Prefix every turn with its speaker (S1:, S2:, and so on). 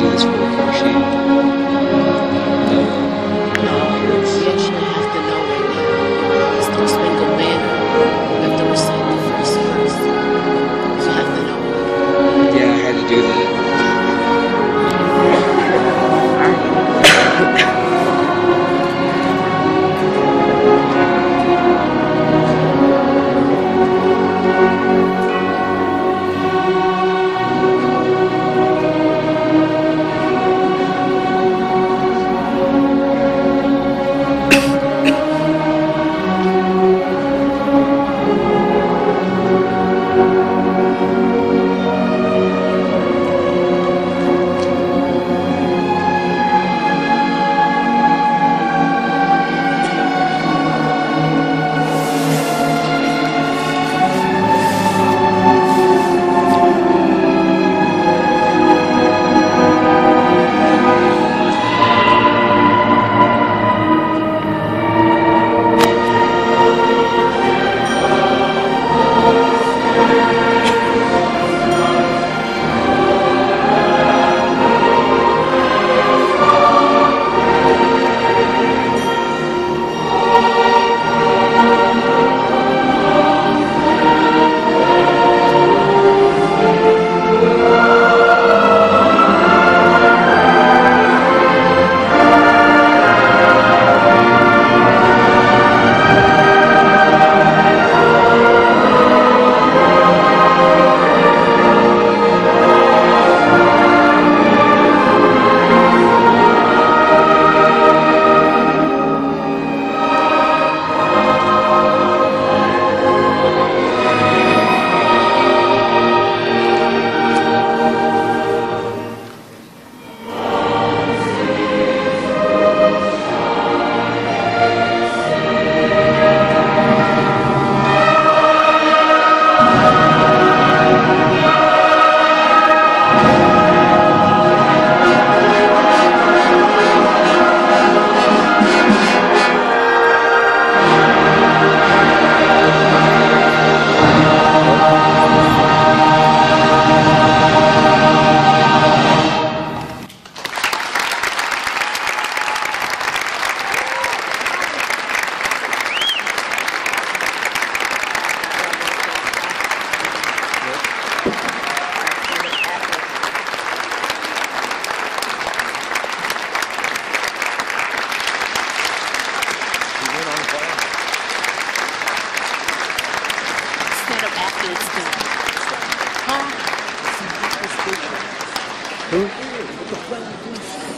S1: do this for
S2: Huh?
S3: Who?